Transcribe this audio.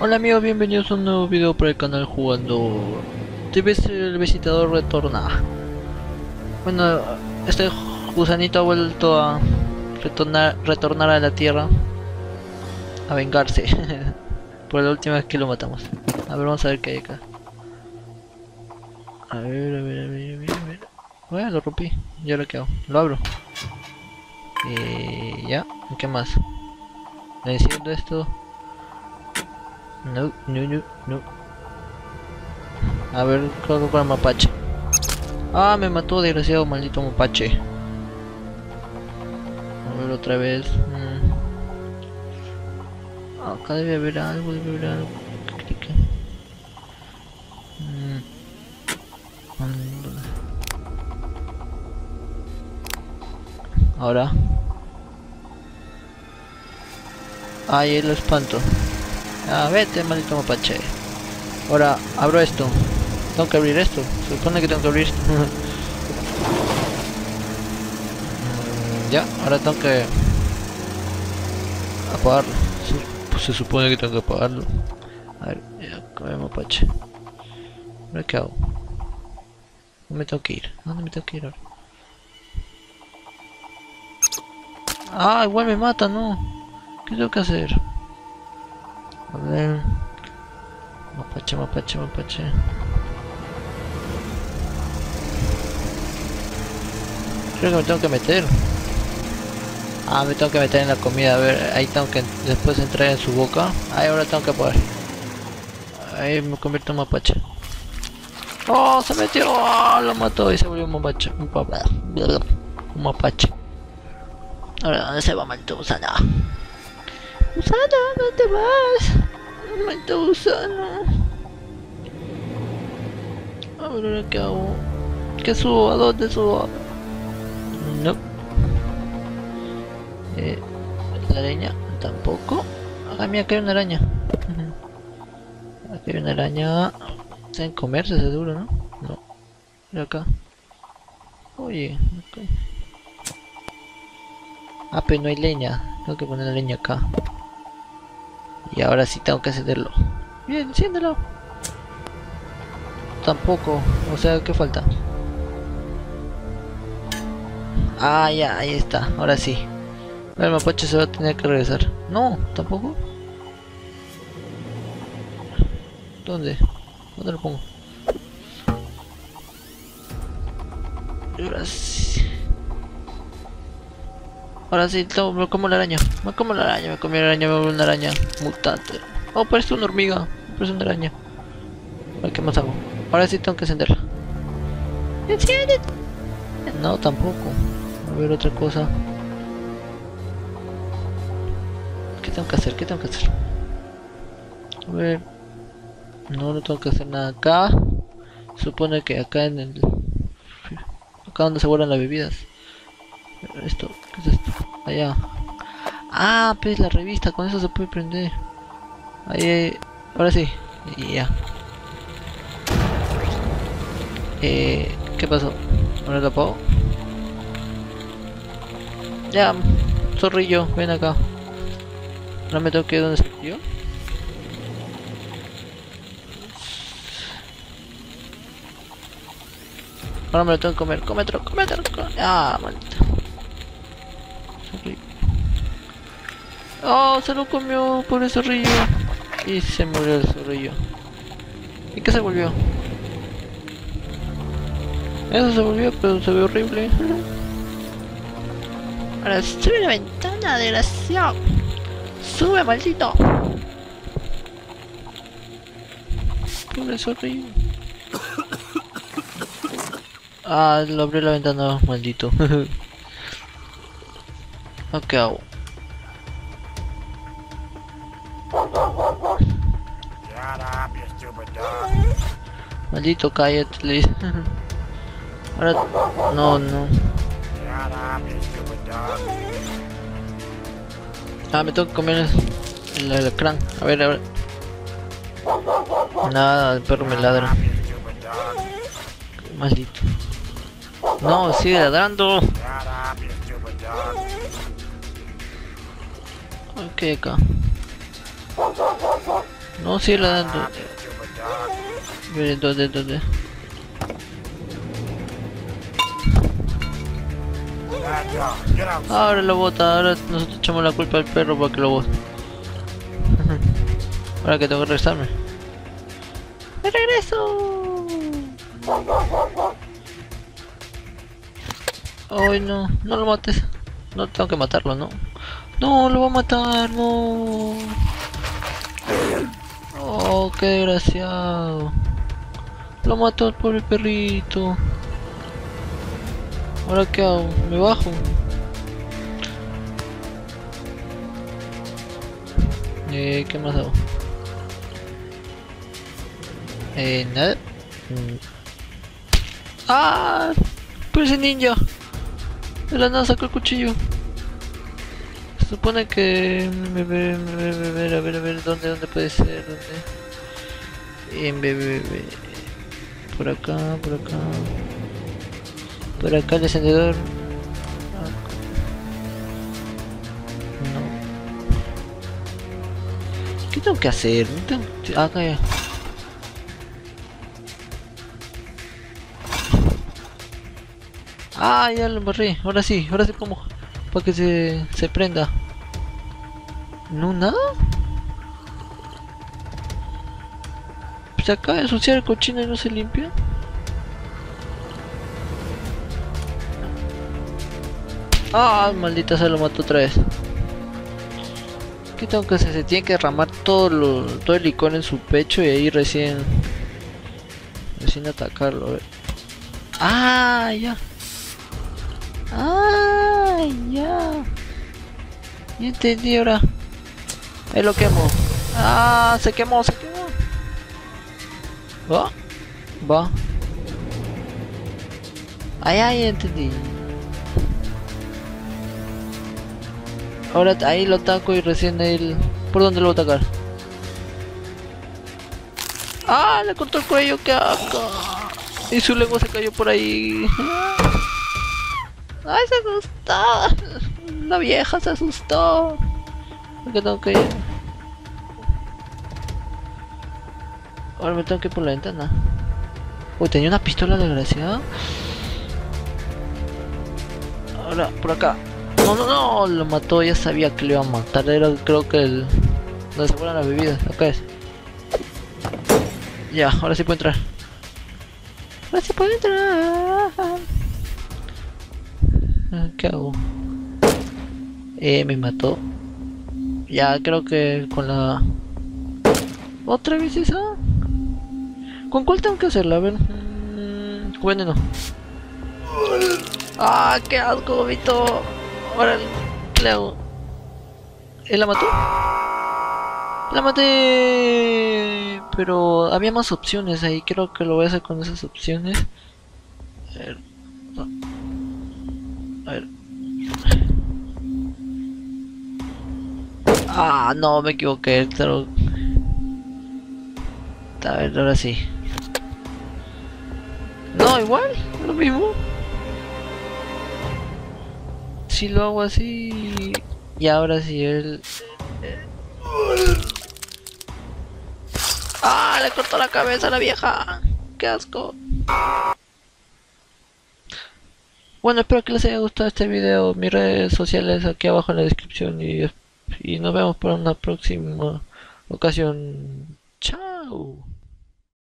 Hola amigos, bienvenidos a un nuevo video por el canal jugando ves el visitador retorna. Bueno, este gusanito ha vuelto a retornar, retornar a la tierra A vengarse. Por la última vez que lo matamos. A ver, vamos a ver qué hay acá. A ver, a ver, a ver, a ver, a ver. Bueno, lo rompí, ya lo que hago, lo abro. Eh, ya, ¿qué más? Enciendo esto no, no, no, no. A ver, creo con el mapache. Ah, me mató, desgraciado, maldito mapache. A ver otra vez. Mm. Acá debe haber algo, debe haber algo. Mm. Ahora. Ahí lo espanto. Ah, vete, maldito mapache. Ahora, abro esto. Tengo que abrir esto. Se supone que tengo que abrir esto. ya, ahora tengo que apagarlo. Se, se, supone que tengo que apagarlo. A ver, ya, cabe mapache. Ahora qué hago. ¿Dónde me tengo que ir? ¿Dónde me tengo que ir ahora? Ah, igual me mata, ¿no? ¿Qué tengo que hacer? A ver. Mapache, mapache, mapache. Creo que me tengo que meter. Ah, me tengo que meter en la comida. A ver, ahí tengo que después entrar en su boca. Ahí ahora tengo que poder. Ahí me convierto en mapache. ¡Oh! Se metió. ¡Oh! Lo mató y se volvió un mapache. Un, un mapache. Ahora, ¿dónde se va maldito gusano? Usana, ¿dónde te vas? Maldito gusano. Ahora, ¿qué hago? ¿Qué subo? ¿A dónde subo? No. Eh, la araña tampoco. Ah, mira, aquí hay una araña. Aquí hay una araña. Está en comerse seguro, ¿no? No. Mira acá. Oye. Ah, pero no hay leña. Tengo que poner la leña acá. Y ahora sí tengo que encenderlo. Bien, enciéndelo. Tampoco. O sea, ¿qué falta? Ah, ya, ahí está. Ahora sí. El mapache se va a tener que regresar. No, tampoco. ¿Dónde? ¿Dónde lo pongo? Ahora sí. Me como la araña. Me como la araña, me comí la araña, me volví una araña mutante. Oh, parece una hormiga. Parece una araña. A ver, ¿qué más hago? Ahora sí tengo que encenderla. No, tampoco. A ver, otra cosa. ¿Qué tengo que hacer? ¿Qué tengo que hacer? A ver. No, no tengo que hacer nada acá. Supone que acá en el... Acá donde se guardan las bebidas. Esto, ¿qué es? Allá. Ah, pues la revista, con eso se puede prender. Ahí, ahora sí. Y ya. Eh, ¿qué pasó? ¿Me lo apago? Ya, zorrillo, ven acá. No me toque donde se yo. Ahora me lo tengo que comer, cómetelo, cómetelo. Ah, maldito. Oh, se lo comió por el zorrillo. Y se murió el zorrillo. ¿Y qué se volvió? Eso se volvió, pero se ve horrible. Ahora sube la ventana, desgraciado. Sube, maldito. Pobre zorrillo. Ah, lo abrió la ventana, maldito. ¿Qué hago? Maldito cállate, le dice. Ahora, no, no. Ah, me tengo que comer el, ecrán. A ver, a ver. Nada, el perro me ladra. Maldito. No, sigue ladrando. Ok, acá. No, sí la dando. Miren, ¿dónde, dónde? Ahora lo bota, ahora nosotros echamos la culpa al perro para que lo bote. ahora que tengo que regresarme. ¡Me regreso! Ay no, no lo mates. No tengo que matarlo, ¿no? No, lo voy a matar, no. Qué desgraciado. Lo mató el pobre perrito. ¿Ahora qué hago? ¿Me bajo? Eh, ¿qué más hago? Eh, nada. Mm. ¡Ah! Pero ese ninja. De la nada sacó el cuchillo. Supone que... Me ve, me ve, a ver, a ver, a ver, ¿dónde, dónde puede ser? ¿Dónde? En bebé, Por acá, por acá. Por acá el encendedor. No. ¿Qué tengo que hacer? tengo... Acá ya. Ah, ya lo embarré. Ahora sí, ahora sí como para que se, se prenda. ¿No nada? Se acaba de ensuciar el cochino y no se limpia. Ah, maldita se lo mató otra vez. ¿Qué tengo que? Se tiene que derramar todo, el licor en su pecho y ahí recién... Recién atacarlo. A. Ah, ya. ¡Ay, ya! Ya entendí ahora. Ahí lo quemo. ¡Ah! Se quemó, se quemó. ¿Va? Va. Ay, ay, entendí. Ahora ahí lo ataco y recién él... ¿Por dónde lo voy a atacar? ¡Ah! Le cortó el cuello, qué asco. Y su lengua se cayó por ahí. ¡Ay, se asustó! La vieja se asustó. Porque tengo que ir. Ahora me tengo que ir por la ventana. Uy, tenía una pistola desgraciada. Ahora, por acá. No, no, no, lo mató, ya sabía que le iba a matar. Era creo que el... Donde se fueron las bebidas. Acá es. Ya, ahora sí puedo entrar. Ahora sí puedo entrar. ¿Qué hago? Eh, me mató. Ya creo que con la... ¿Otra vez esa? ¿Con cuál tengo que hacerla? A ver. Mmm, veneno. ¡Ah, qué asco, Vito! Ahora, ¿qué le hago? ¿Él la mató? ¡La maté! Pero había más opciones ahí. Creo que lo voy a hacer con esas opciones. A ver. A ver. Ah, no, me equivoqué. Pero... A ver, ahora sí. Igual, lo mismo. Si lo hago así... Y ahora sí él... ¡Ah! Le cortó la cabeza a la vieja. ¡Qué asco! Bueno, espero que les haya gustado este video. Mis redes sociales aquí abajo en la descripción. Y, y nos vemos para una próxima ocasión. Chao.